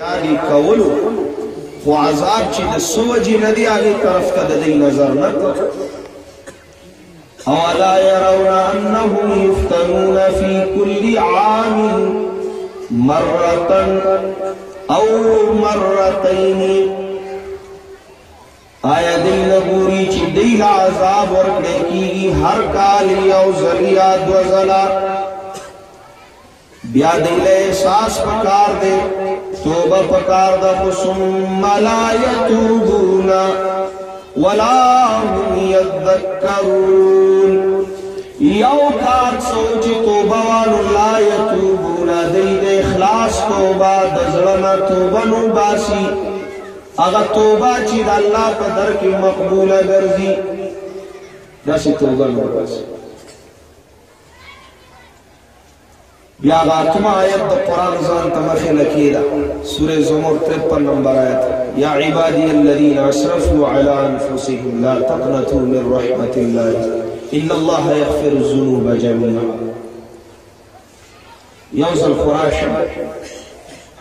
یادی کولو خو عذاب چې د سوجی ندی هغه طرف ته د دې نظر نه اولا يرون انهم يفتنون في كل عام مرة او مرتين آیا دی نګوري چې دی عذاب ورکړي هر کال یو ذریعہ دو زلا بیا دیلے احساس پکار دے توبہ پکار دا خسم لا یتوبون ولا هم یذکرون یو کار سوچی توبہ والو لا یتوبون دیلے اخلاص توبہ دزرنا توبہ نباسی اگر توبہ چید اللہ پدر کی مقبول گرزی دا سی توبہ نباسی بیا غاتم آیت دا قرآن زان لکیدا سورة زمر 53 نمبر آیت یا عبادی الذین أسرفوا على أنفسهم لا تقنطوا من رحمة الله. إن الله يغفر الذنوب جميعا. یوزل خراشا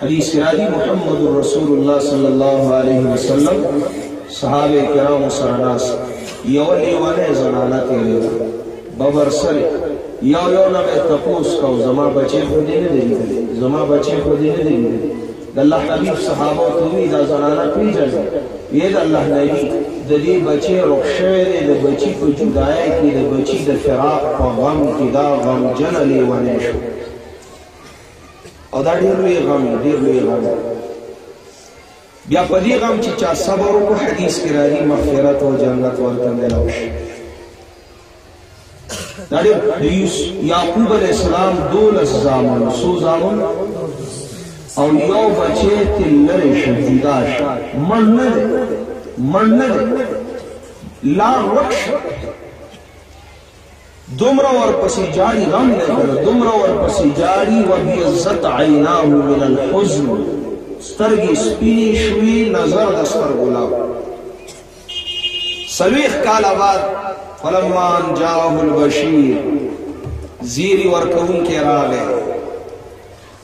حدیث رادی محمد رسول اللہ صلی اللہ علیہ وسلم. صحابہ کرام سرناس یولی ونے زنانا تیرے ببر سرے یو یو نه تپوس کو زما بچے خو دې نه دی زما بچے خو دې نه دی د الله حبیب صحابه ته وی دا زنانا پیژن یې د الله نبی د دې بچے رخصه دې د بچی په جدای کې د بچی د فراق په غم کې دا غم جنلې ونه شو. او دا ډیر لوی غم ډیر لوی غم بیا په دې غم چې چا صبر وکړ حدیث کې راځي مغفرت او جنت ورته ملوي دا د یعقوب علی السلام دولس زامن سو زامن او یو بچی تل لري شو جدا شو مړ نه مړ نه لا وخت دومره ور پسې جاری غم نه کړ دومره ور پسې جاری و بی عزت عیناه من الحزن سترګې سپینې شوې نظر د سترګو لا سلوخ کال بعد فلمان جاءه البشیر، زیری ورکون کے رالے۔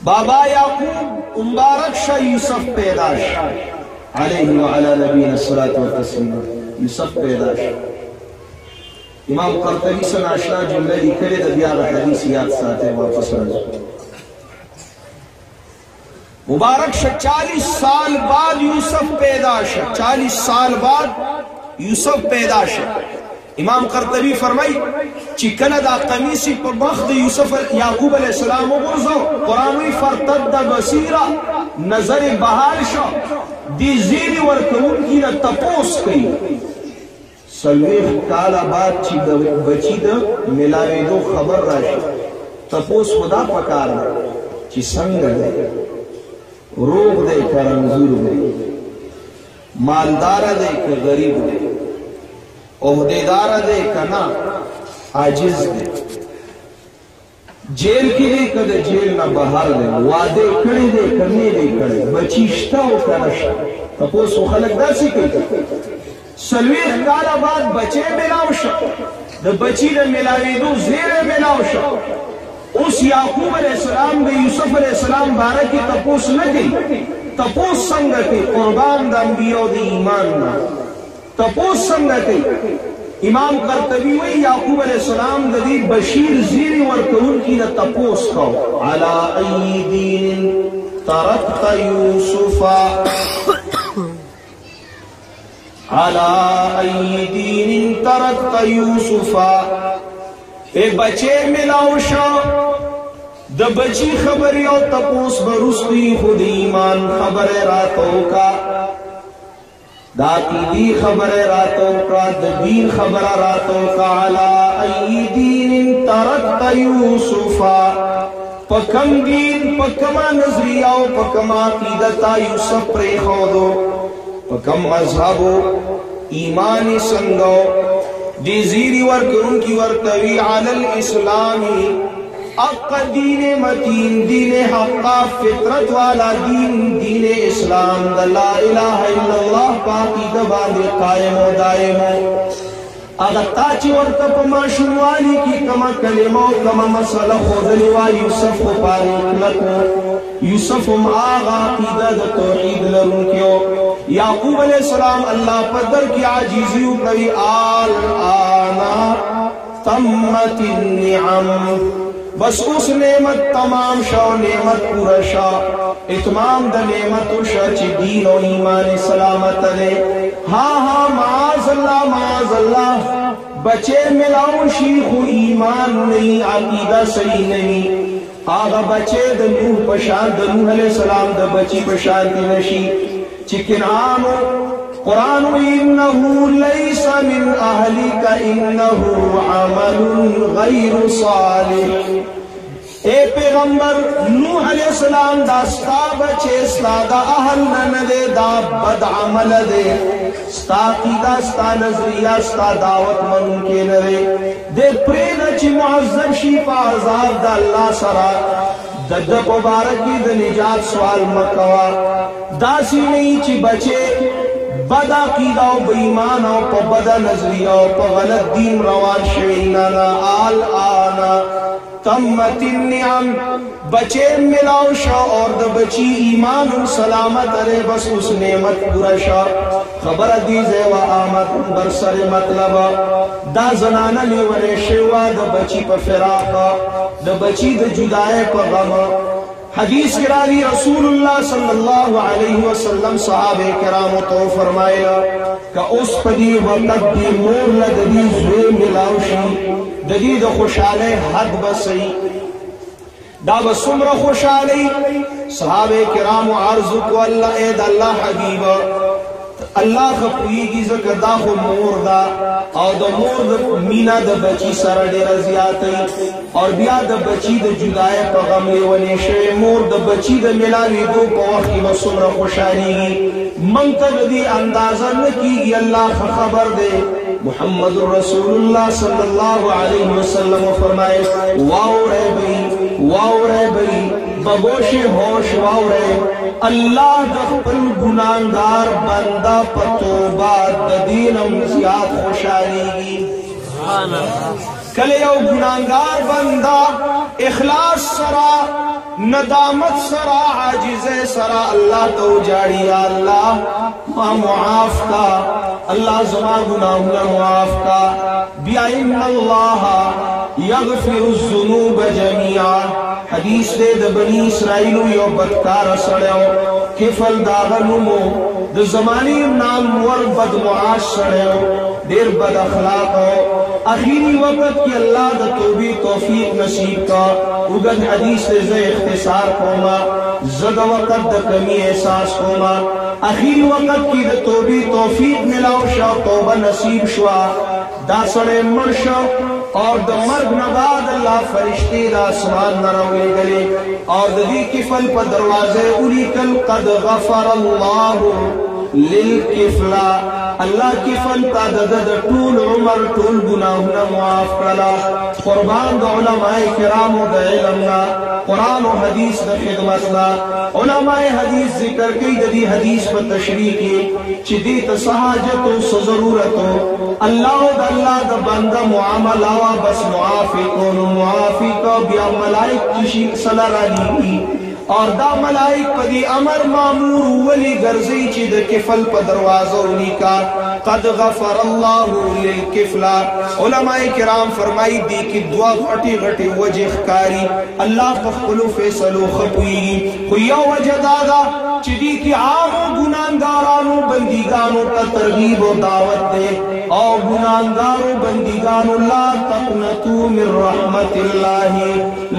بابا یعقوب مبارک شاہ یوسف پیدا شاہ علیہ وعلا نبینا الصلاة والتسلیم یوسف پیدا شاہ امام قرطبی سے ناشنا جملے لکھے دا بیار حدیث یاد ساتے واپس رجا مبارک شاہ، چالیس سال بعد یوسف پیدا شاہ چالیس سال بعد یوسف پیدا شاہ امام قرطبی فرمای چې کله دا قمیص په مخ د یوسف یعقوب علی السلام وګرځو قران وی فرتد بصیرا نظر بهار شو. دی زیر ورکون کی نه تپوس کوي سلویخ کالا بعد چې د بچی د ملاویدو خبر راشي تپوس خدا پکار چې څنګه دی؟ روغ دی کرنزور دی؟ مالدار دی که غریب دی؟ عہدیدار دے کنا عاجز دے۔ جیل کی دے کدے جیل نہ بہار دے۔ وعدے کڑی دے کرنے دے کڑی بچیشتا ہو کنشتا تپوس و خلق دا سی کئی سلویخ کالا بعد بچے ملاو شا۔ دا بچی دا ملاوی دو زیر ملاو شا۔ اس یعقوب علیہ السلام دے یوسف علیہ السلام بارکی تپوس نہ گئی تپوس سنگا کی قربان دا انبیاء دی ایمان نا تپوس سنگا کئی امام قرطبی وی یعقوب علیہ السلام ددی بشیر زیر ورکون کی نا تپوس کو علا ای دین ترکت یوسفا علا ای دین ترکت یوسفا اے بچے ملاو شا۔ د بچی خبری او تپوس برستی خود ایمان خبر راتو کا۔ دا دی خبر راتوں کا دین خبر راتوں کا علا ای دین ترکت یوسفا۔ پکم دین، پکما نظریاؤ پکما قیدتا یوسف پر خودو۔ پکم مذہبو ایمان سنگو دی جی زیری ورکرون کی ورکوی علی الاسلامی۔ اق دین متین، دین حقا فطرت والا دین دین اسلام، دا لا الہ الا اللہ، پاکی دبان دے قائم و دائم اگر تا چی ورطا پا ما شنوالی کی، کما کلمہ و کما مسئلہ خودلی وا یوسف کو پاری اکلکو یوسف ام آغا عقیدہ دا توحید لرون کیو. یعقوب علیہ السلام اللہ پدر کی عجیزیو کئی آل آنا تمت النعم. بس اس نعمت تمام شا نعمت پورا شا اتمام دا نعمت شا چی دین و ایمان سلامت لے ہاں ہاں معاذ اللہ معاذ اللہ۔ بچے ملاؤ، شیخ و ایمان نہیں، عقیدہ صحیح نہیں۔ آغا بچے دا نوح پشان، دا نوح علیہ السلام دا بچی پشان کی نشی۔ چکن آنو قرآن انہو لیس من اہلک انہو عمل غیر صالح۔ اے پیغمبر، نوح علیہ السلام دا ستا بچے، ستا دا اہل نندے دا بد عمل دے۔ ستا قیدہ ستا نظریہ، ستا دعوت من کے نرے دے۔ پرینا چی معذب شی پا عذاب دا اللہ سرا۔ دا دا مبارکی دا نجات سوال مکوا۔ دا سی نہیں چی بچے بدا قیدہ و بیمان و پا بدا نظریہ و پا غلط دین روان شویننا آل آنا، تمت النعم، بچے ملاو شا اور دا بچی ایمان سلامت ارے، بس اس نعمت پورا شا۔ خبر دیزے و آمد برسر مطلب دا زنانا لیونے شوا، دا بچی پا فراقا دا بچی دا جدائے پا غم حدیث کرا رسول اللہ صلی اللہ علیہ وسلم صحابہ کرام تو فرمایا کہ اس پدی وقت دی مور لدی زوی ملاوشی ددی دا خوشحالے حد بسی دا بسمر خوشحالی، صحابہ کرام عرض کو اللہ اید اللہ حبیبہ اللہ خپوئی کی زکر دا خو مور دا، او دا مور دا مینا دا بچی سر دیر زیادی اور بیا دا بچی دا جدائے پا غم لیونے شوی مور دا بچی دا ملاوی دو پا وقت کی بسمر خوشانی گی۔ منتق دی اندازہ نکی گی اللہ خبر دے۔ محمد رسول اللہ صلی اللہ علیہ وسلم فرمائے واو رے بھئی واو رے بھئی بگوش ہوش واو رے اللہ دخل گناہگار بندہ پتوبہ دینم زیاد گی۔ کلے یو گناہگار بندہ اخلاص سرا ندامت سرا عاجز سرا اللہ تو جاڑی، یا اللہ، ما معاف کا، اللہ زما گناہنا معاف کا۔ بیا ان اللہ یغفر الزنوب جميعا حدیث دے دبنی اسرائیلو یو بدکار سڑیو کفل داغنمو د زمانی نام ور بد معاش سڑیو دیر بد اخلاق ہو۔ اخیری وقت کی اللہ دا توبی توفیق نصیب کا۔ اگد حدیث سے اختصار کوما، زد وقت دا کمی احساس کوما۔ اخیری وقت کی دا توبی توفیق ملاو شا توبہ نصیب شوا۔ دا سڑے مرشا اور دا مرگ نباد اللہ فرشتی دا اسمان نروے گلے۔ اور دا دی کفل پا دروازے، اولی کل قد غفر اللہ۔ للکفلا اللہ کفل تا دا دا دا طول عمر، طول گناہنا معاف کلا قربان دا علماء کرام دا علمنا قرآن و حدیث دا خدمتنا علماء حدیث ذکر کی دا دی حدیث پر تشریح کی، چی دی تسحاجت و سضرورت اللہ دا اللہ دا بندہ معاملہ و بس معافی کونو، معافی کو بیا ملائک کشی صلی اللہ اور دا ملائک پا دی امر مامور ولی گرزی چی دا کفل پا دروازو لیکا قد غفر اللہ للکفلا. علماء کرام فرمائی دی کی دعا غٹی غٹی وجہ خکاری. اللہ تخبلو فیصلو خپوئی. خویا وجہ دادا چی دی کی آغو گناہگارانو بندگانو تا ترغیب و دعوت دے. او گناہگارو بندگانو لا تقنتو من رحمت اللہ.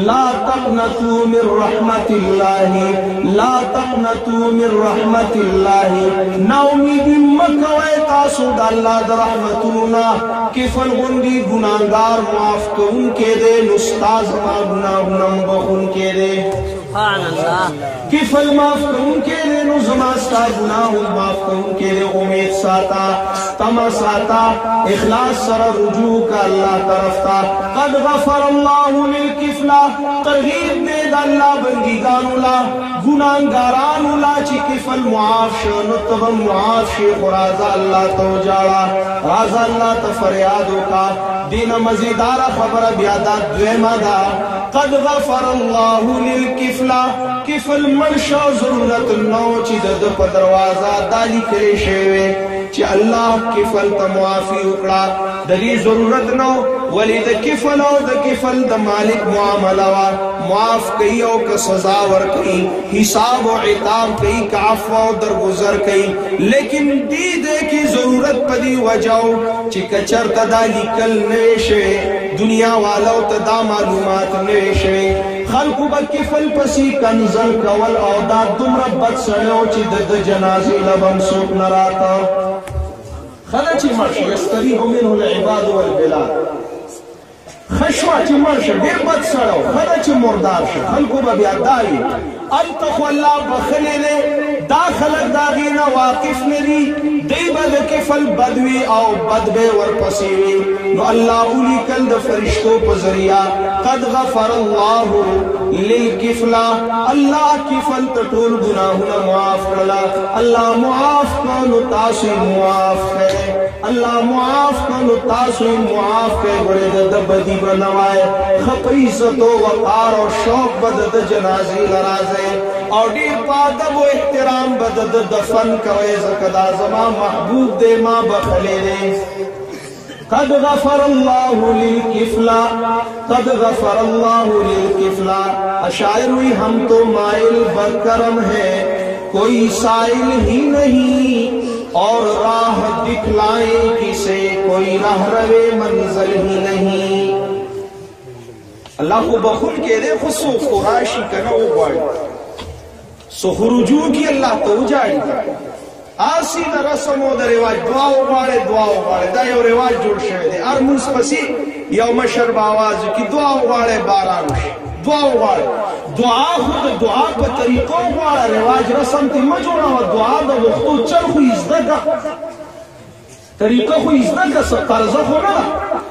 لا تقنتو من رحمت اللہ. الله لا تقنطوا من رحمت الله. ناومیدی مکوی تاسو د الله د رحمتونا کفن غندی ګناګار معاف کوونکې دې نو استاد ما ګناهونه بخون کې دې سبحان الله. کفل معاف کو کے دے نزماستا گناہ معاف کو ان کے دے امید ساتا تما ساتا، اخلاص سر رجوع کا اللہ طرف تا قد غفر اللہ للکفلا ترغیب دے دا اللہ بندگانو لا۔ گناہگارانو لا چی کفل معاف شو نتبم معاف شیخ رازا اللہ تو جاڑا۔ رازا اللہ تفریادو کا۔ دین مزیدار خبر بیادا دویمہ دا۔ قد غفر اللہ للکفلا کفل مجمل شو ضرورت نو چې د په دروازه دالی کړي شوی چې الله کفل ته معافي وکړه د دې ضرورت نو ولې د کفل او د کفل د مالک معامله وا۔ معاف کوي او که سزا ور کوي حساب او عتاب کوي که عفو او درگذر کوي لیکن دې دې کی ضرورت پدې وجاو چې کچر ته دالی کل نوي شوی دنیا والو ته دا معلومات نوي شوی خلکو به کفل پسې کنزل کول او دا دومره بد سړی و چې د ده جنازې له به هم څوک نه راته. ښه چې مړ شو یستریح منه العباد والبلاد. ښه شوه چې مړ شو ډېر بد سړی و. ښه ده چې مردار شو خلکو به بیا دا وي هلته خو الله بخلی دی دا خلق داغینا واقف ندی دی بد کفل بدوی او بد بدبے ورپسیوی. نو اللہ اولی کل دا فرشتو پزریا قد غفر اللہ للکفلا اللہ کفل تطول گناہنا معاف کرلا. اللہ معاف کنو تاسی معاف کرے اللہ معاف کنو تاسی معاف کرے بڑے دا دبدی بنوائے. خپیزت و وقار و شوق بدد جنازی لرازے. اور دیر پادب و احترام بدد دفن کوئے زکدا زمان محبوب دے ماں بخلے دے. قد غفر اللہ للکفلا قد غفر اللہ للکفلا اشاعر ہوئی ہم تو مائل برکرم ہے، کوئی سائل ہی نہیں. اور راہ دکھلائیں کسے، کوئی راہ روے منزل ہی نہیں. اللہ کو بخل کے دے خصو فراشی کنا وہ بڑی سو خرجو کی اللہ تو جائے آسی دا رسم و دا رواج دعا و بارے دعا و بارے دا یو رواج جوڑ شوئے دے۔ ارموس پسی یو مشرب آواز کی دعا و بارے بارانوش دعا و بارے دعا خود دعا پا طریقوں بارے رواج رسم تی مجوڑا و دعا دا وقتو چل خو ازدگا طریقہ خو ازدگا سا قرضہ خو نا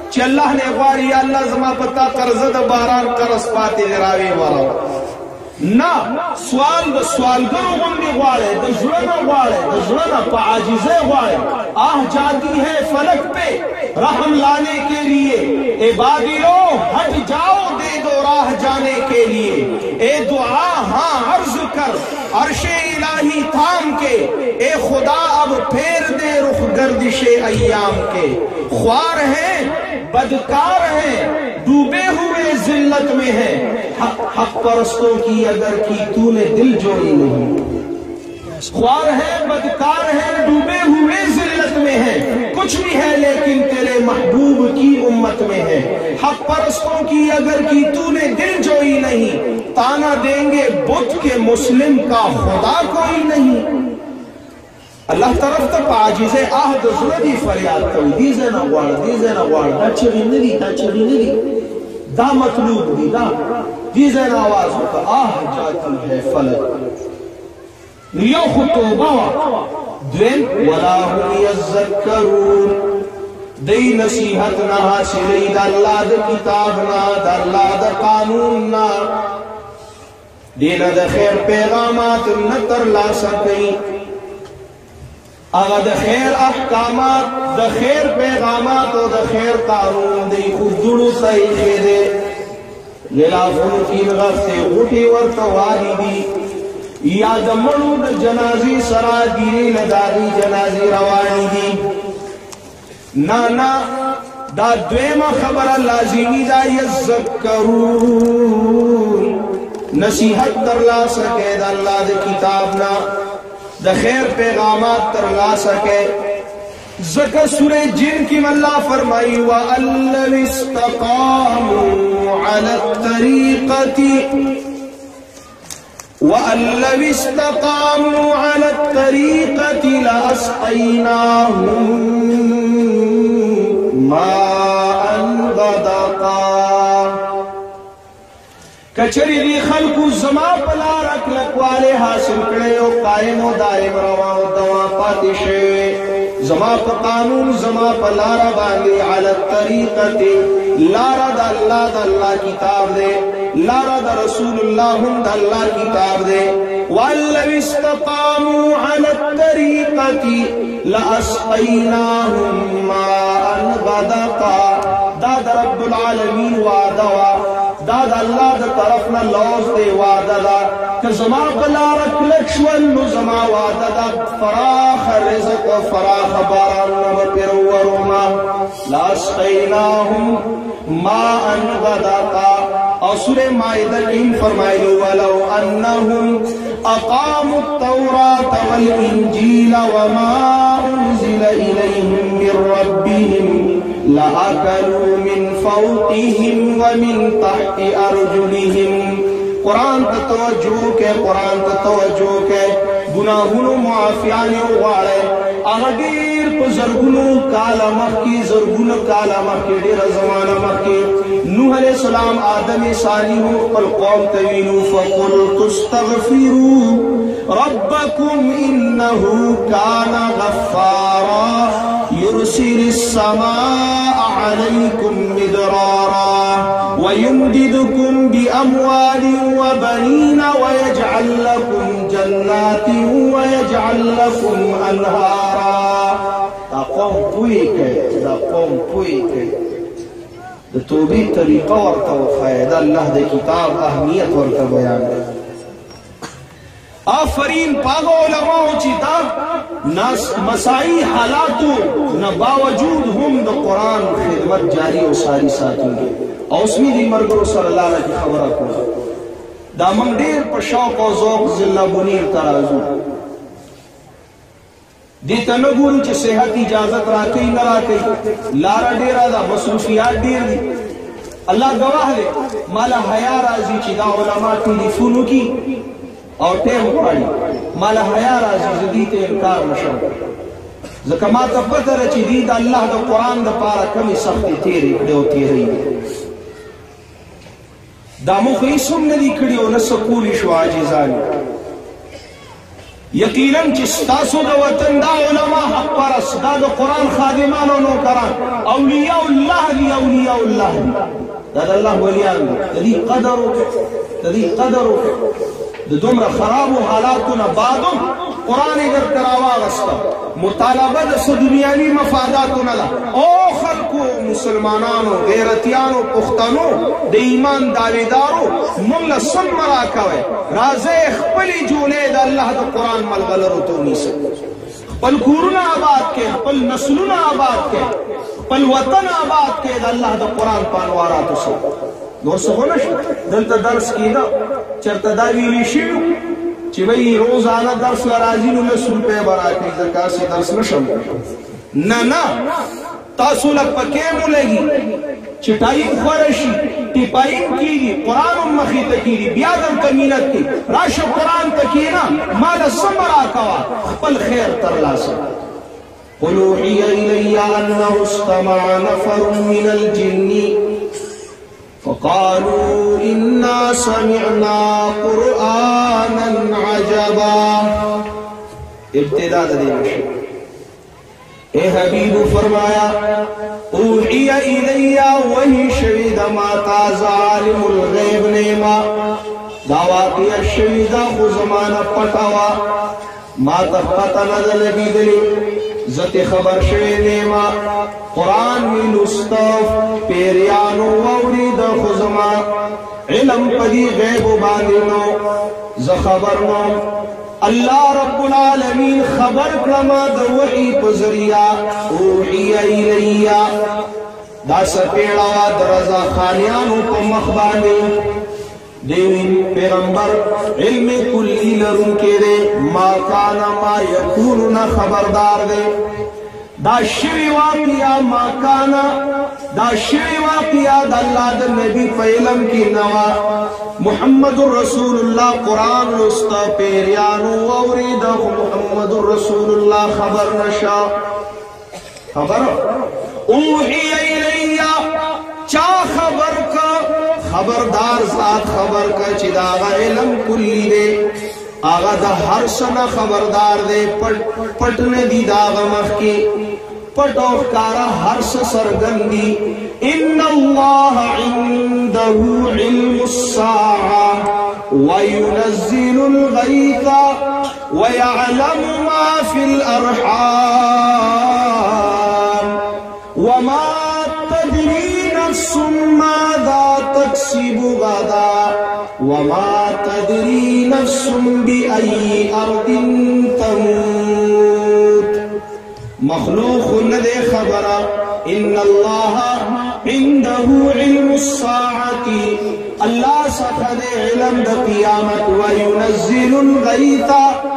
چی اللہ نے غواری یا اللہ زما پتا قرضہ دا باران قرص پاتی دراوی والا نا، سوال د سوالګرو غوندې غواړي، د زړه نه غواړي، د زړه نه په عاجزۍ غواړي. آہ جاتی ہے فلک پہ، رحم لانے کے لیے۔ اے عبادیوں ہٹ جاؤ دے دو راہ جانے کے لیے۔ اے دعا ہاں عرض کر، عرش الہی تھام کے۔ اے خدا، اب پھیر دے رخ گردش ایام کے۔ خوار ہیں، بدکار ہیں ڈوبے ہوئے ذلت میں ہیں حق, حق پرستوں کی اگر کی تو نے دل جوئی نہیں۔ خوار ہے بدکار ہے ڈوبے ہوئے ذلت میں ہے۔ کچھ بھی ہے لیکن تیرے محبوب کی امت میں ہے۔ حق پرستوں کی اگر کی تو نے دل جوئی نہیں۔ تانا دیں گے بت کے مسلم کا خدا کوئی نہیں۔ اللہ طرف تا پاجیز آہ دا زردی فریاد کوئی۔ دیزے نا غوار دیزے نا غوار دا چگی ندی، دا چگی ندی۔ دا مطلوب دی، دا۔ دیزے نا آواز ہوتا، آہ جاتی ہے فلک۔ یو خطوبہ دوین ولا هم یذکرون۔ دی نصیحت نہ حاصلی دا اللہ دا کتاب نا، دا اللہ دا قانون نا۔ دینا دا خیر پیغامات نتر لا سکی اگا دا خیر احکامات، دا خیر پیغامات و دا خیر قانون دی. خود دلو صحیح دے. للافون کی غفتے غٹی ورطواری دی. یا دمڑو دا جنازی سرا گیری لداری جنازی روانی دی. نانا، دا دویم خبر لازمی دا یذکرون. نصیحت تر لا سکے دا اللہ دا کتابنا دا خیر پیغامات تر لا سکے زکر سور جن کی ملا فرمائی وَأَلَّوْ استقاموا على الطريقة وَأَلَّوْ استقاموا على الطريقة لأسقيناهم مَا أَنْغَدَرَ کچری دی خلقو زما پلا رک لکواله حاصل کړي او قائم او دائم روا او دوا پاتشه زما په قانون زما په لار باندې على الطريقه لار د الله د الله کتاب دی. لار د رسول الله هم د الله کتاب دی. والذي استقاموا على الطريقه لاسقيناهم ماء غدقا دا رب العالمین وعده دا دا اللہ دا طرفنا لوز دے وعدہ دا کہ زما بلارک لکشول نو زما وعدہ دا فراخ رزق و فراخ باران نو پر ورما لاسقیناهم ما ان غدقا. اور سورہ مائدہ ان فرمائلو ولو انہم اقاموا التوراة والانجیل وما انزل الیہم من ربهم لأكلوا من فوقهم ومن تحت أرجلهم. قرآن تتوجه قرآن تتوجه کے گناہونو معافیانی هغه ډیر په زرګونو کاله مخکې زرګونو کاله مخکې ډیره زمانه نوح علیہ السلام آدم صالح خپل قوم ته وینو فقلت استغفروا ربكم انه كان غفارا يرسل السماء عليكم مدرارا ويمددكم باموال وبنين ويجعل لكم جنات ويجعل لكم أنهارا. دا قوم پوئی کئی دا قوم پوئی کئی دا توبی طریقہ ورطا وخائے دا اللہ دا کتاب اہمیت ورطا بیان دے. آفرین پاگو علماء چی دا؟ مسائی حالاتو، نہ باوجود ہم دا قرآن خدمت جاری و ساری ساتھی گے اور اس میں دی مرگر صلی اللہ علیہ کی خبرہ کو دا موږ ډیر په شوق او ذوق ضلع بنیر ترازو دې ته نه ګورو چې صحت اجازت راکوي نه راکوي. لاره ډیره ده مصروفیات ډیر دي. الله ګواه دی مالا حیا راځي چې دا علما ټلیفونو کې او ټیم پاړي مالا حیا راځي چې دې ته انکار نشم ځکه ما ته پته ده چې دې د الله د قرآن د پاره کمی سختي تیرې کړې او تیرې دا مخی سم ندی کڑی ہو نسکولی شو آجیزانی یقیناً چی ستاسو دا وطن دا علماء حق پرس دا دا قرآن خادمان و نوکران اولیاء اللہ دی، اولیاء اللہ دی. دا دا اللہ ولیان دی. دی قدرو دی قدرو، د دومره خراب حالاتونه بعدم قران در تراوا غستا مطالبه د دنیاوی مفاداتونه ده. او خلکو مسلمانانو غیرتیانو پښتنو د ایمان داویدارو موږ سم مرا کوي راځي خپل جوړې د الله د قران ملګرو ته ونیسو خپل کورونه آباد کې خپل نسلونه آباد کې خپل وطن آباد کې د الله د قران په انواراتو سره. نور څه ونه شو دلته درس کیدا چرته دا ویلی شو چې وای روزانه درس لراځي نو لس روپے براکې زکات سي درس نشم نه نه. تاسو له پکې مو لګي چې ټایم خورشي ټپایم کیږي قران مخې ته کیږي. بیا د کمینت کی راشه قران ته کینا. مال صبر کوا خپل خیر تر لاسه. قل اوحي الي انه استمع نفر من الجن فقالوا إنا سمعنا قرآنا عجبا. ابتداء دے اے حبیب فرمایا، اوحی ایلیا وہی شوید ما تاز عالم الغیب نیما. دعواتی الشوید خو زمانہ پٹاوا. ما تفتہ نظر لگی دلی زت خبر شوی نیما. قرآن می لستف پیریانو ووری دا خزما. علم پدی غیب و باندنو ز خبرنو اللہ رب العالمین خبر کرما دا وحی پزریا اوحی ایلیا دا سپیڑا درزا خانیانو پا مخبانی دیوین پیغمبر، علم کلی لرون کے دے ما کانا ما یکوننا خبردار دے. دا شری واقعیا ما کانا، دا شری واقعیا دا اللہ دا نبی فیلم کی نوا. محمد رسول اللہ قرآن لستا پیریانو ووری دا محمد رسول اللہ خبر نشا. خبر؟ اوحی خبردار ذات خبر کا چی دا آغا علم کلی دے، آغا دا ہر سنہ خبردار دے پٹنے دی دا آغا مخ کی۔ پٹو کارا ہر سرگندی۔ ان اللہ عنده علم الساعة۔ وينزل الغيث ويعلم ما في الأرحام۔ تكسب غدا وما تدري نفس بأي أرض تموت۔ مخلوق ندے خبرا ان اللہ عنده علم الساعة۔ اللہ سخد علم دا قیامت وینزل الغیث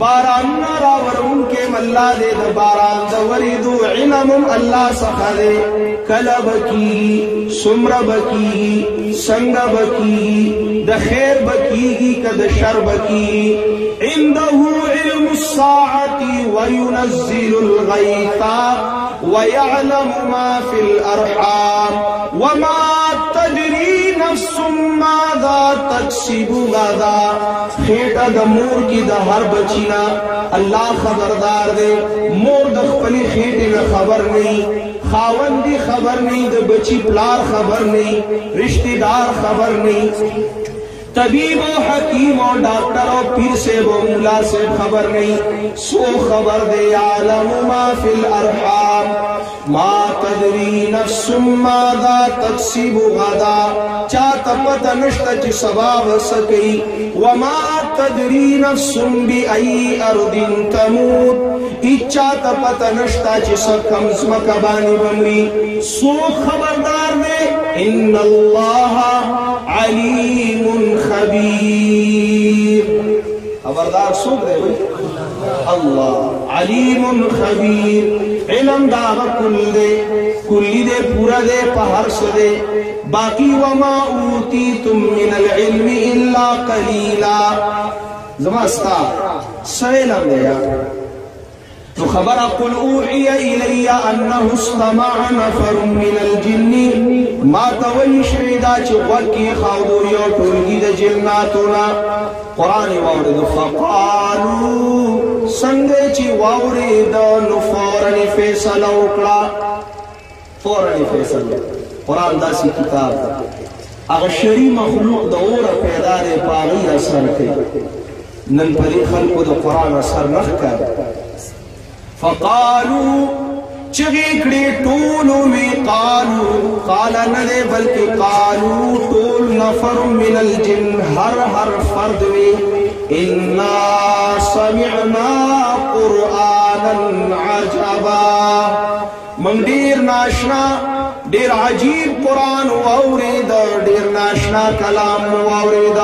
باران نارا ورون کے ملا دے دا باران دا وریدو علمم اللہ سخا دے کله بکی سمر بکی سنگ بکی دا خیر بکی کد شر بکی عنده علم الساعتی وینزل الغیتا ویعلم ما فی الارحام وما نفس ماذا تکسیبو غدا خیٹا دا مور کی دا ہر بچینا۔ اللہ خبردار دے مور دا خپلی خیٹے میں خبر نہیں۔ خاون دی خبر نہیں دا بچی پلار خبر نہیں رشتہ دار خبر نہیں۔ طبیب و حکیم و ڈاکٹر و پیر سے وہ مولا سے خبر نہیں۔ سو خبر دے عالم ما فی الارحام۔ ما تدری نفس ماذا تکسب غدا۔ چاہتا پتہ نشتا چی سباب سکی۔ وما تدری نفس بی ای ارض تموت۔ اچاہتا پتہ نشتا چی سکم زمکبانی بمری سو خبردار دے، ان اللہ علیم خبیر خبردار سوک دے بھئی اللہ علیم خبیر علم داغ کل دے کلی دے پورا دے پہرس دے باقی وما اوتیتم من العلم الا قلیلا. زماستا سیلم دے تو خبر قل اوحی الی انه استمع نفر من الجن. ما ته وی شوی دا چې ورکی خاورو یو ټولګي د جناتو نا قران واورد فقالو څنګه چې واورید نو فورن فیصله وکړه. فورن فیصله. قران داسې کتاب هغه شری مخلوق د اور پیدا لري پاغي اثر کوي. نن پرې خلقو د قران اثر نه کوي فقالو چگی کڑی ٹولو وی قالو قالا ندے بلکہ قالو، ٹول نفر من الجن، ہر ہر فرد وی انا سمعنا قرآنا عجبا۔ من دیر ناشنا، دیر عجیب قرآن وورید دیر ناشنا کلام وورید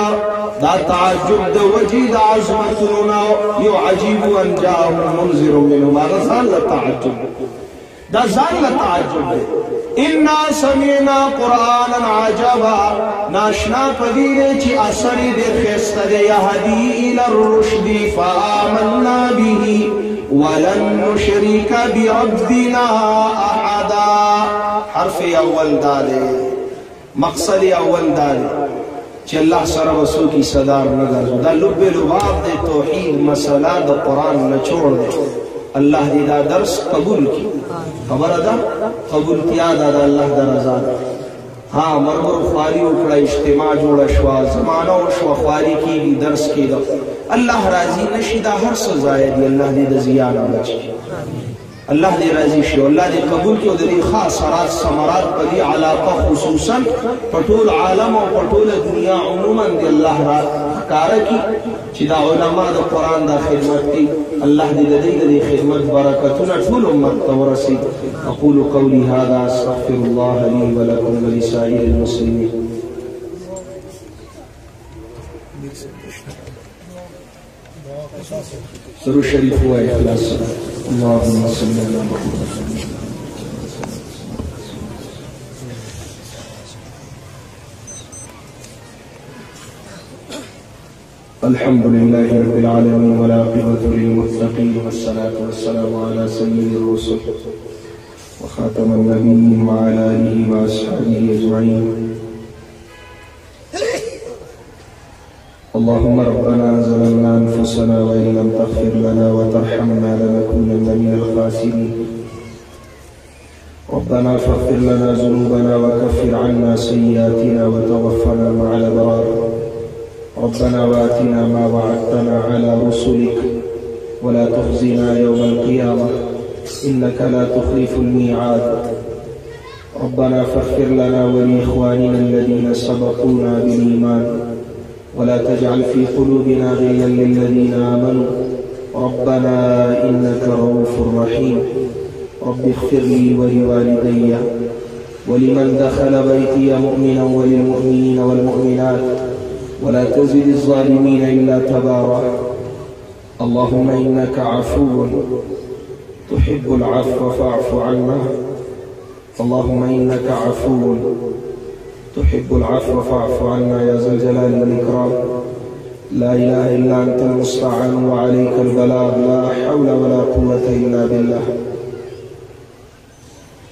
دا تعجب دا وجید عظمتنا یو عجیب ان جاءه منذر منه ما غزال تعجب دا زال انا سمعنا قرانا عجبا. ناشنا پدیدے چی اثری دے خیست دے. یهدی الى فآمنا به. ولن نشرک بربنا احدا. حرف اول دالے مقصد اول دالے چې الله سره وسو کی صدار نه ګرځو دا لب لباب د توحید مسله د قران نه چھوڑ دے. الله دې دا درس قبول کی خبر ادا قبول کیا دا, دا الله دا رضا ها مرمر خواري وکړه اجتماع جوړ شوا زمانہ او شوا خواري کی درس کې دا الله راضي نشي دا هر څه ضایع دي. الله دې د زیان بچ الله دې راضي شي. الله دې قبول کړي او دې خاص رات ثمرات په دې علاقه خصوصا په ټول عالم او په ټول دنیا عموما دې الله را کار کی چی دا علماء دا قرآن دا خدمت تی اللہ دے دے دے خدمت برکتنا طول امت تورسی اقول قولی هذا، استغفر اللہ لی ولکم ولسائر المسلمین سرو شریف ہوا اخلاص اللهم صل على محمد. الحمد لله رب العالمين والعاقبة للمتقين والصلاة والسلام على سيد الرسل وخاتم النبيين وعلى آله وأصحابه أجمعين. اللهم ربنا ظلمنا أنفسنا وإن لم تغفر لنا وترحمنا لنكونن من الخاسرين. ربنا فاغفر لنا ذنوبنا وكفر عنا سيئاتنا وتوفنا مع الأبرار. ربنا وآتنا ما وعدتنا على رسلك. ولا تخزنا يوم القيامة. إنك لا تخلف الميعاد. ربنا فاغفر لنا ولإخواننا الذين سبقونا بالإيمان. ولا تجعل في قلوبنا غلا للذين آمنوا. ربنا إنك رؤوف رحيم. رب اغفر لي ولوالدي. ولمن دخل بيتي مؤمنا وللمؤمنين والمؤمنات. ولا تزد الظالمين إلا تبارا اللهم إنك عفو تحب العفو فاعف عنا. اللهم إنك عفو تحب العفو فاعف عنا يا ذا الجلال والإكرام. لا إله إلا أنت المستعان وعليك البلاغ. لا حول ولا قوة إلا بالله.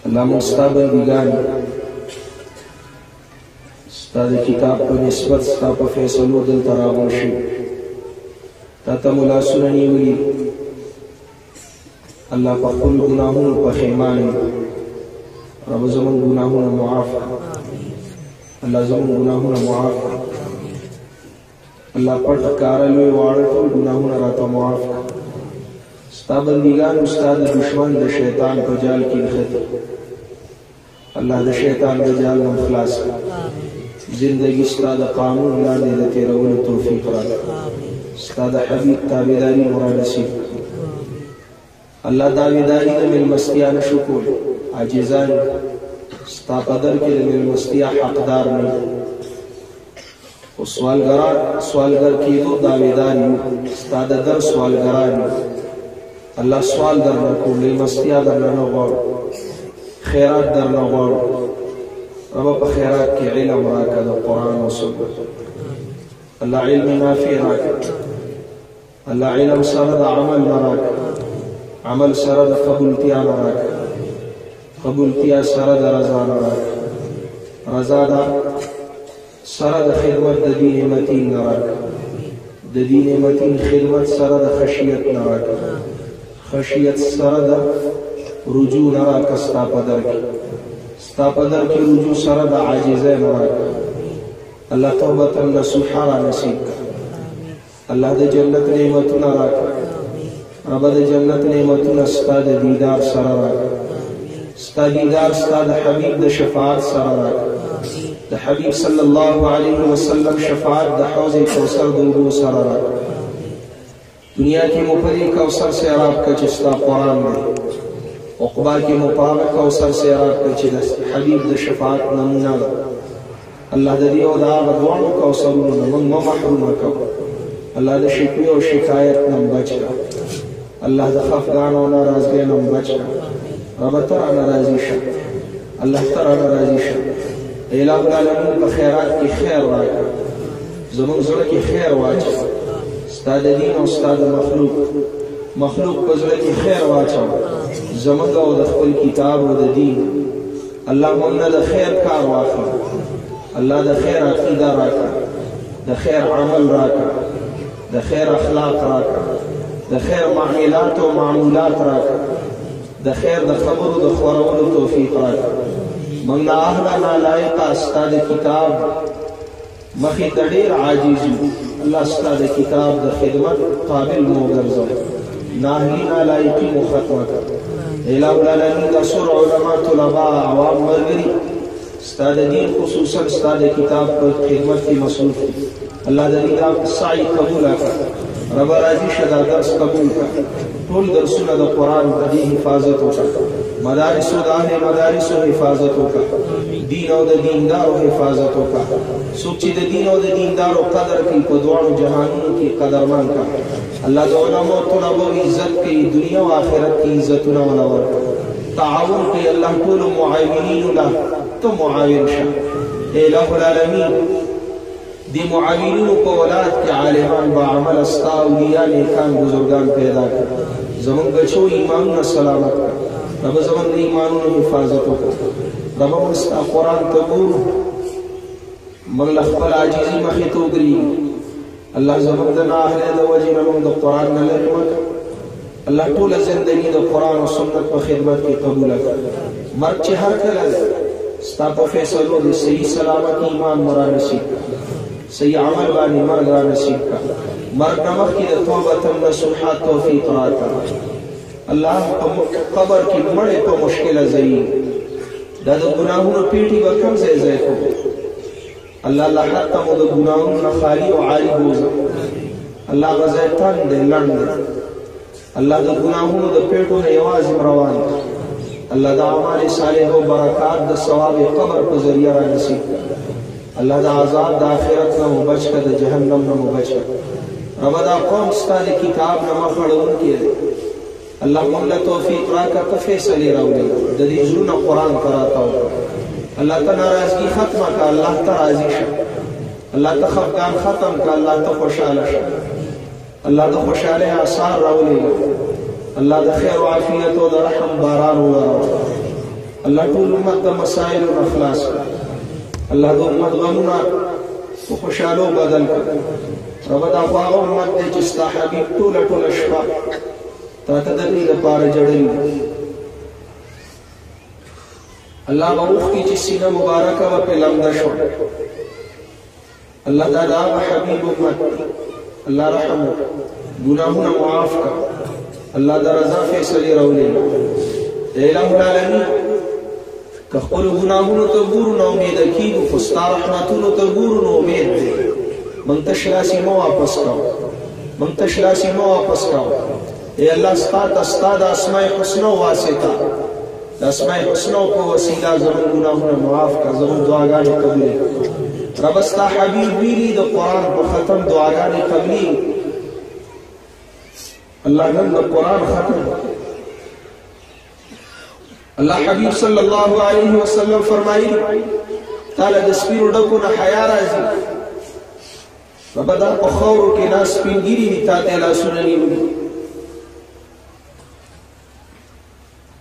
اللہ مستقبل بگان استاد کتاب پر نسبت ستا په فیصلو دل تراغون شي. تا ته ملا سننی وی الله په خپل ګناهونو په خیمان رب زمون ګناهونه معاف الله زمون ګناهونه معاف الله پټ کارلوي واړه ټول ګناهونه راته معاف ستا بندگان استاد دشمن د شیطان په جال کې نخته الله د شیطان د جال نه خلاص زندگی ستا قانون لاندې د تیرولو توفیق راکړه ستا د حبیب تابعداري مراد نصیب الله داویداری د ملمستیا نشو کول عاجزان۔ ستا قدر کې د ملمستیا حقدار نه او سوالګران سوالګر کېدو داویدار یو ستا د در سوالګران الله سوال در نه کوو ملمستیا در غواړو خیرات در غواړو رب په خیرات علم د قرآن أو سنت الله علم نافع راکړه الله علم سره د عمل راکړه عمل سره د قبولتیا راکړه قبولتیا سره د نه راکړه رضا دا سره د خدمت د دین متین راکړه د دین متین خدمت سره د خشیت رجوع نه راکړه ستا په در کې ستا په در رجوع سره د عاجزۍ نه راکړه الله توبه نصیب کړه. الله د جنت نعمتونه راکړه. رب د جنت نعمتونه ستا د دیدار سره راکړه. ستا دیدار، ستا د حبیب د شفاعت سره راکړه. د حبیب صلی الله علیه وسلم شفاعت د حوض کوثر د اوبو سره راکړه. دنیا کې مو پدې کوثر سیراب کړه چې ستا قرآن دی. عقبا کې مو پاغه کوثر سیراب کړه چې د حبیب د شفاعت نمونه ده الله د دې او د هغه دوانو کوثرونو نه محروم کړو الله د شکوې او شکایت نه بچ۔ کړه الله د خفګان او ناراضګۍ نه بچ کړه رب ته ناراضي شه الله تعالی ناراضي شه الہ العالمین په خیرات کې خیر راکړه زموږ زړه کې خیر واچو ستاد دین او ستاد مخلوق۔ مخلوق په زړه کې خیر واچو زموږ او د خپل کتاب او د دین. الله مونږ د خیر کار واخلي الله د خیر عقیده راکړه. د خیر عمل راکړه. د خیر اخلاق راکړه. د خیر معاملات او معمولات راکړه. د خیر د خبرو د خورولو توفیق راکړه. من لا اهل لا لایق استاد کتاب مخې ته ډېر عاجز الله استاد کتاب د خدمت قابل مو ګرځو ناهلی نالایقي مو ختمه کړه الہ العالمین د سور علما طلباء عوام مرګري استاد دین خصوصا استاد کتاب پر خدمت کی مصروف دي الله دې دا سعی قبول کړه رب راضي شدا درس قبول کړه ټول درسونه د قران د دې حفاظت وکړه مدارس او مدارس او حفاظت وکړه دین او د دیندارو حفاظت وکړه څوک چې د دین او د دیندارو قدر کوي په دوه جهانونو کې قدرمن کړه الله د علماء طلبو عزت کوي دنیا او آخرت کې عزتونه ولور تعاون کوي الله ټول معاونین له تو معاون شه الہ العالمین، دی معاونینو په ولادت کې عالمان با عمل استا، اولیاء نیکان بزرگان پیدا کړ زمون بچو ایمانونه سلامت کړ رب زمون د ایمانونو حفاظت وکړ رب مستا قران ته ګورو موږ خپل عاجزي مخې ته وګري الله زمون د ناهله د وجه موږ د قران نه زندگی د قران او سنت په خدمت کې قبول کړه مرګ چې هر کله ستا په فیصلو د صحیح سلامت ایمان مرا نصیب صحیح عمل باندې مرګ را نصیب کړه مرګ نمخ کې د توبه نصوحا توفیق راکړه الله په قبر کې مړې په مشکله ځای دا د ګناهونو پیټي به کوم ځای ځای کو الله الله حتی مو د ګناهونو خالی او عاری بوزه الله غزا تن دے دې لاندې الله د ګناهونو د پیټو نه یوازې روان الله د اعمال صالح او برکات د ثواب قبر په ذریعہ را نصیب۔ الله د عذاب د آخرت نه مبچ کړه د جهنم نه مبچ کړه رب دا قوم ستاسو کتاب نه مخړون کړي الله موږ له توفیق راکړه ته فیصله راوړي د دې ژوند قرآن قراتاو الله ته ناراضگی ختمه کړه الله ته راضي شه الله ته خفقان ختم کړه الله ته خوشاله شه الله د خوشاله آثار راولي الله د خیر او عافیت او د رحم باران وراو الله ټول امت د مسائل او اخلاص۔ الله د امت غمونه او خوشاله بدل کړ رب دا خو هغه امت دی چې ستا حبیب ټوله ټوله شپه تا ته د دې لپاره جړل الله به وختي چې سینه و په لمده شو. الله دا دا حبیب امت الله رحم گناہوں معاف کا اللہ دا رضا فیصلی رولی اے الہ العالمین، کہ خپل گناہوں ته امید کیږي خو ستا رحمتونو ته امید دی من تشلاسی مو واپس کاو من تشلاسی مو واپس کاو اے الله ستا تستا د اسماء الحسنا واسطه د اسماء الحسنا په وسیله زمون گناہوں نے معاف کا زمون دعاګانې قبول۔ رب، استا حبیب ویلی د قران په ختم دعاګانې قبلی الله نن د قران ختم۔ الله حبیب صلی الله علیه وسلم فرمایي تعالی د سپیرو ډکو نه حیا راځي رب، دا په خورو ناس سپینګيري دي تا ته لاسونه نیولي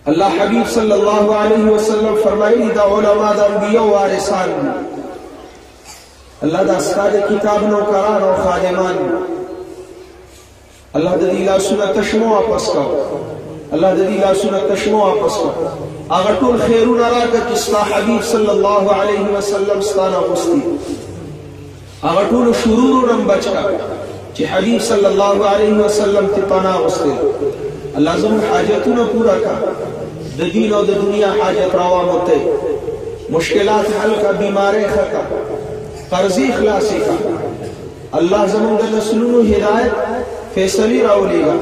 الله حبیب صلی الله علیه وسلم فرمایي دا علما د انبیو وارثان. دي الله دا ستاسو کتاب نو قران او خادمان۔ الله د دې لاسونه تشمو واپس کا الله د دې لاسونه تشمو واپس کا هغه ټول خیرونه راکړه چې حبیب صلی الله علیه وسلم ستانه غوستي هغه ټول شرور رم بچا چې حبیب صلی الله علیه وسلم ته پناه غوستي الله زموږ حاجتونه پورا کا د دین او د دنیا حاجت روا مته مشکلات حل کا بیمارے خطا قرضی خلاصی کا اللہ زمان در نسلونو ہدایت فیصلی راولی گا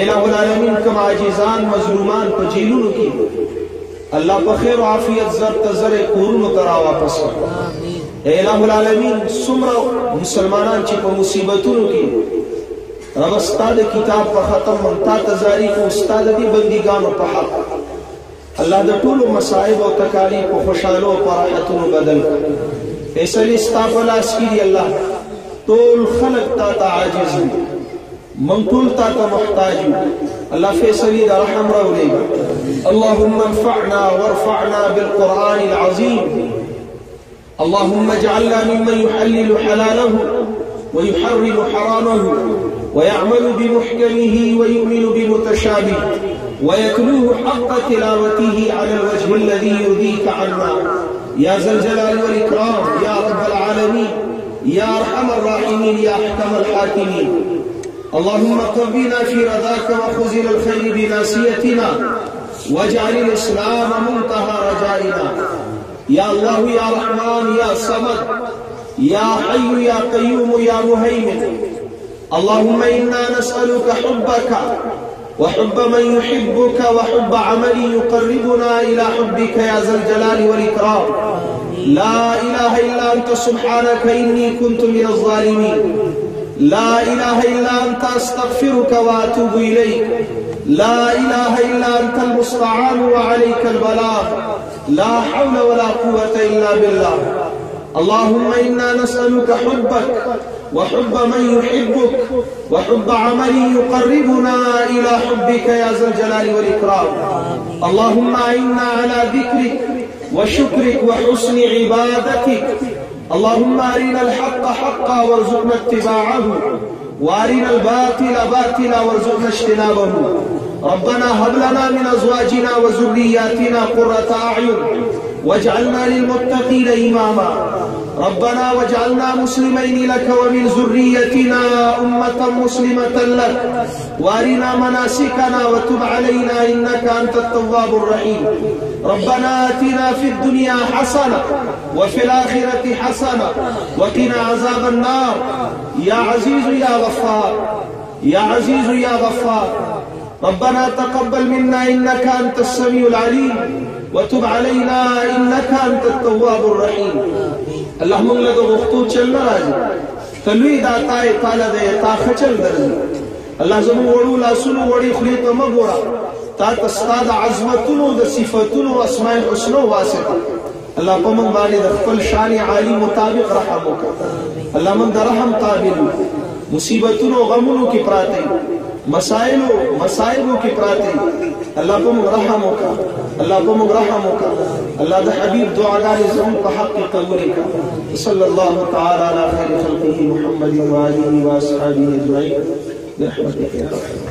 الہ العالمین کم عاجزان مظلومان پا جیلونو کی اللہ پا خیر و عافیت زر تزر قرونو ترا واپس کر الہ العالمین سمرا مسلمانان چی پا مصیبتونو کی رب استاد کتاب په ختم منتا تزاریف أو استاد دی بندگانو پا حق. اللہ الله د ټول مصائب أو تکالیف أو خوشاله أو و بدل ایسا ستا په لاس کې اللہ طول خلق تا تا عاجز من طول تا تا محتاج الله فیصله دا رحم رو لے اللہم انفعنا وارفعنا بالقرآن العظیم. اللهم اجعلنا ممن يحلل حلاله ويحرم حرامه. ويعمل بمحكمه ويؤمن بمتشابه ويتلوه حق تلاوته على الوجه الذي يرضيك عنا. يا ذا الجلال والإكرام يا رب العالمين يا أرحم الراحمين يا أحكم الحاكمين. اللهم قبنا في رضاك وخزل الخير بناسيتنا واجعل الإسلام منتهى رجائنا. يا الله يا رحمن يا صمد يا حي يا قيوم يا مهيمن اللهم إنا نسألك حبك وحب من يحبك وحب عمل يقربنا إلى حبك يا ذا الجلال والإكرام. لا إله إلا أنت سبحانك إني كنت من الظالمين. لا إله إلا أنت أستغفرك وأتوب إليك. لا إله إلا أنت المستعان وعليك البلاغ. لا حول ولا قوة إلا بالله. اللهم إنا نسألك حبك وحب من يحبك وحب عمل يقربنا إلى حبك يا ذا الجلال والإكرام. اللهم أعنا على ذكرك وشكرك وحسن عبادتك. اللهم أرنا الحق حقا وارزقنا اتباعه وأرنا الباطل باطلا وارزقنا اجتنابه. ربنا هب لنا من أزواجنا وذرياتنا قرة أعين. واجعلنا للمتقين إماما. ربنا واجعلنا مسلمين لك ومن ذريتنا أمة مسلمة لك. وارنا مناسكنا وتب علينا إنك أنت التواب الرحيم. ربنا آتنا في الدنيا حسنة وفي الآخرة حسنة وقنا عذاب النار. يا عزيز يا غفار يا عزيز يا غفار. ربنا تقبل منا إنك أنت السميع العليم. وتب علينا إنك أنت التواب الرحيم. اللهم لك غفتو چلنا راجي تلوی دا تای تالا دے تا خچل درزی اللہ زمو وڑو لاسونو وڑی خلیط مگورا. تا تستا دا عظمتونو دا صفتونو اسماء حسنو واسطا اللہ پا من بانی دا خپل شان عالی مطابق رحمو کا اللہ من دا رحم قابلو مصیبتونو غمونو کی پراتے. مسائل مسائلو کی پراتی۔ اللہ کو مغرحہ موقع اللہ کو مغرحہ موقع اللہ دا حبیب دعا داری زمون پا حق قبولی کا۔ صلی اللہ تعالی علی خیر خلقه محمد وآله وآصحابه اجمعین۔ برحمتك يا رب